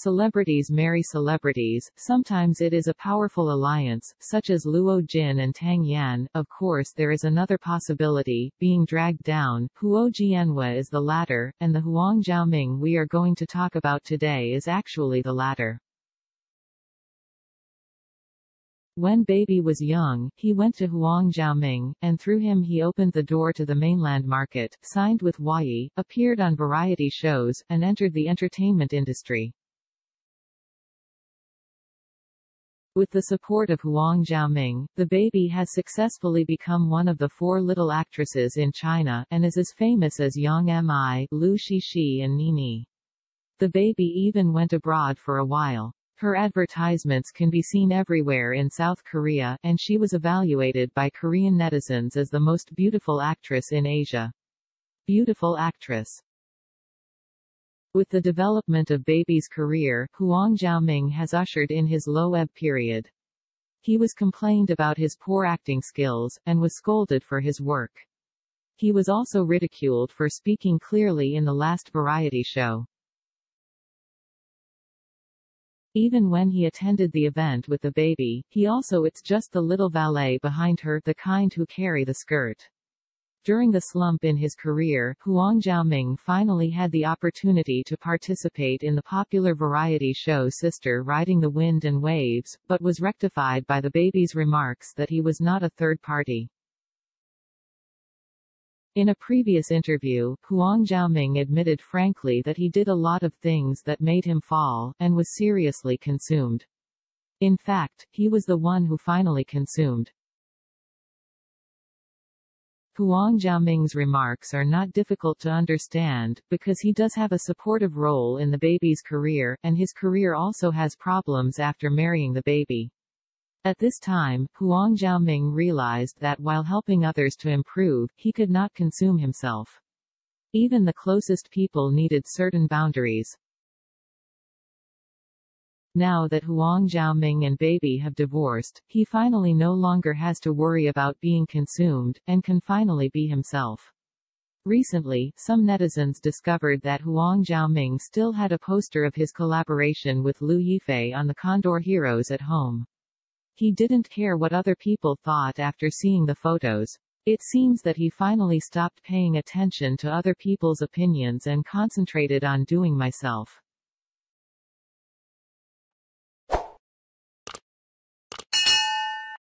Celebrities marry celebrities, sometimes it is a powerful alliance, such as Luo Jin and Tang Yan. Of course there is another possibility, being dragged down, Huo Jianhua is the latter, and the Huang Xiaoming we are going to talk about today is actually the latter. When baby was young, he went to Huang Xiaoming, and through him he opened the door to the mainland market, signed with Huayi, appeared on variety shows, and entered the entertainment industry. With the support of Huang Xiaoming, the baby has successfully become one of the four little actresses in China, and is as famous as Yang Mi, Liu Shishi and Nini. The baby even went abroad for a while. Her advertisements can be seen everywhere in South Korea, and she was evaluated by Korean netizens as the most beautiful actress in Asia. Beautiful actress with the development of Baby's career, Huang Xiaoming has ushered in his low ebb period. He was complained about his poor acting skills, and was scolded for his work. He was also ridiculed for speaking clearly in the last variety show. Even when he attended the event with the baby, he also it's just the little valet behind her, the kind who carry the skirt. During the slump in his career, Huang Xiaoming finally had the opportunity to participate in the popular variety show Sister Riding the Wind and Waves, but was rectified by the baby's remarks that he was not a third party. In a previous interview, Huang Xiaoming admitted frankly that he did a lot of things that made him fall, and was seriously consumed. In fact, he was the one who finally consumed. Huang Xiaoming's remarks are not difficult to understand, because he does have a supportive role in the baby's career, and his career also has problems after marrying the baby. At this time, Huang Xiaoming realized that while helping others to improve, he could not consume himself. Even the closest people needed certain boundaries. Now that Huang Xiaoming and Baby have divorced, he finally no longer has to worry about being consumed, and can finally be himself. Recently, some netizens discovered that Huang Xiaoming still had a poster of his collaboration with Liu Yifei on the Condor Heroes at home. He didn't care what other people thought after seeing the photos. It seems that he finally stopped paying attention to other people's opinions and concentrated on doing myself.